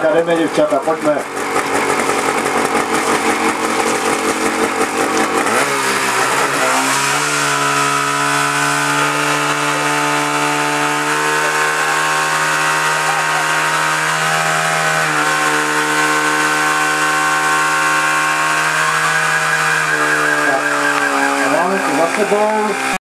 Jdeme děvčata, pojďme. Tak, a Máme tu za sebou